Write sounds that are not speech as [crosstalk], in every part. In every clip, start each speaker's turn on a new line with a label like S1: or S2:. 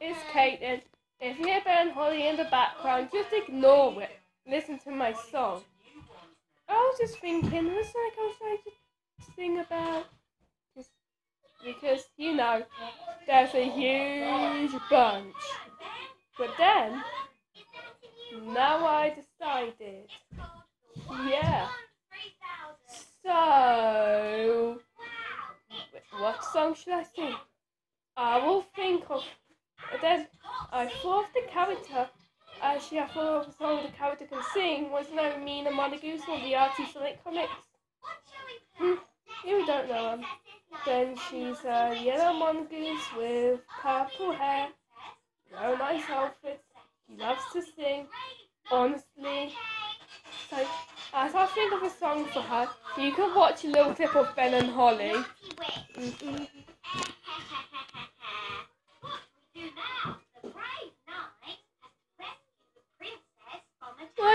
S1: It's Caitlin. If you hear Ben Holly in the background, just ignore it. Listen to my song. I was just thinking, was like I was trying to sing about just because you know there's a huge bunch. But then now I decided. Yeah. So what song should I sing? I will think of then I thought the character Actually, I thought of a song the character can sing was no Mina Mongoose from the Archie Sonic comics. Hmm, you don't know him. Then she's a yellow mongoose with purple hair, no nice outfits. She loves to sing, honestly. So, as I think of a song for her, you can watch a little clip of Ben and Holly. Mm-hmm.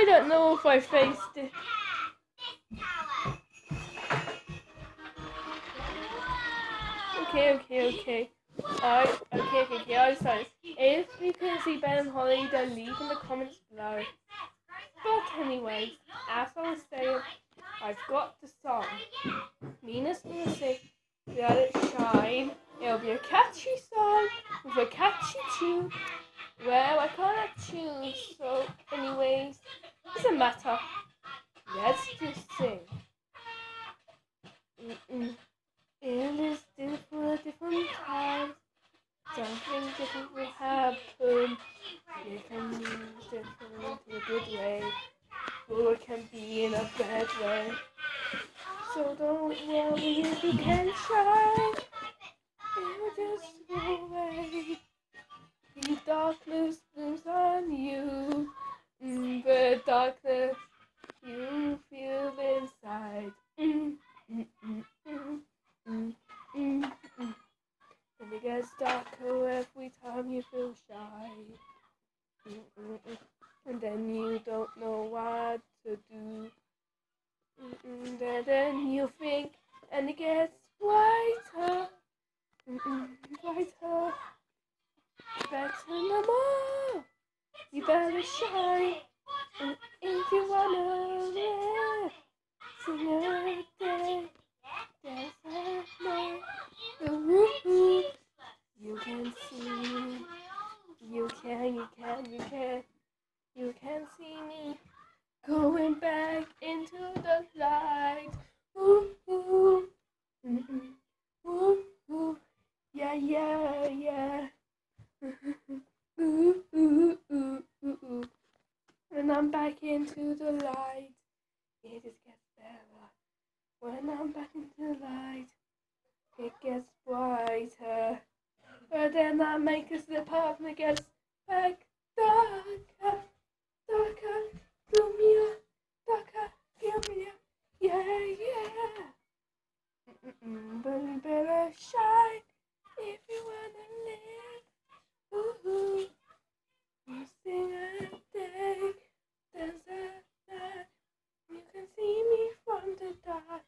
S1: I don't know if I faced it. Okay, okay, okay. I okay, okay, okay. I decided. If you can see Ben and Holly, then leave in the comments below. But anyways, as I was saying, I've got the song. Mina's gonna sing Let It Shine. It'll be a catchy song with a catchy tune. Well, I can't choose, so anyways, doesn't matter. Let's just sing. Mm-mm. In this different, different times, something different will happen. It can be different in a good way, or it can be in a bad way. So don't worry if you can try. It will just go away. Darker every time you feel shy. And then you don't know what to do. And then you think, and it gets brighter. Brighter. Better no more. You better shine. And if you wanna live, sing. There's a night. Ooh, you can see. You can, you can, you can. You can see me going back into the light. Ooh, ooh, mm, mm, ooh, ooh, yeah, yeah, yeah. [laughs] ooh, ooh, ooh, ooh, ooh. When I'm back into the light, it just gets better. When I'm back into the light, it gets brighter. But then I make a slip up and it gets back darker, darker, gloomier, darker, gloomier. Yeah, yeah. Mm-mm, but you better shine if you wanna live. Ooh, you sing a day, dance a night. You can see me from the dark.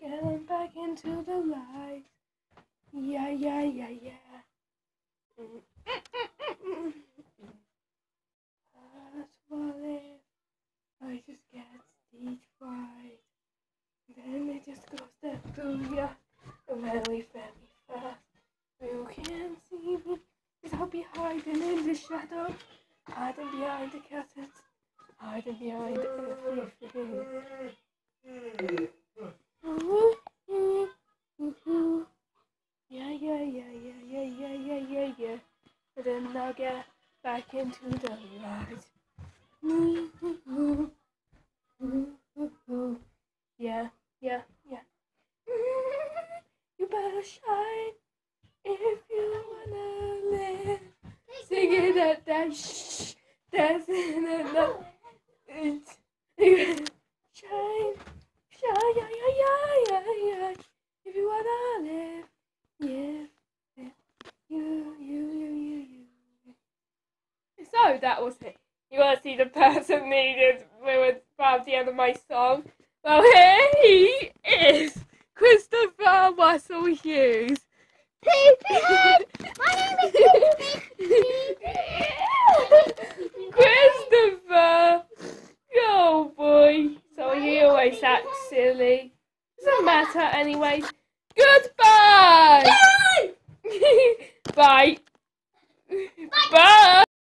S1: Getting back into the light. Yeah, yeah, yeah, yeah. Mm-hmm. That's what if I just get stage fright. Then it just goes down through ya very, very fast. You can't see me. Cause I'll be hiding in the shadow. Hiding behind the curtains. Hiding behind everything. Into the light. [laughs] Yeah, yeah, yeah. [laughs] You better shine if you wanna live. Sing it at that shh, post. You wanna see the person personated with from the end of my song? Well, here he is Christopher Russell Hughes.
S2: Paperhead! My name is [laughs]
S1: Paperhead! Christopher! Oh boy. So he always acts silly. Doesn't matter anyway. Goodbye! [laughs] Bye! Bye! Bye.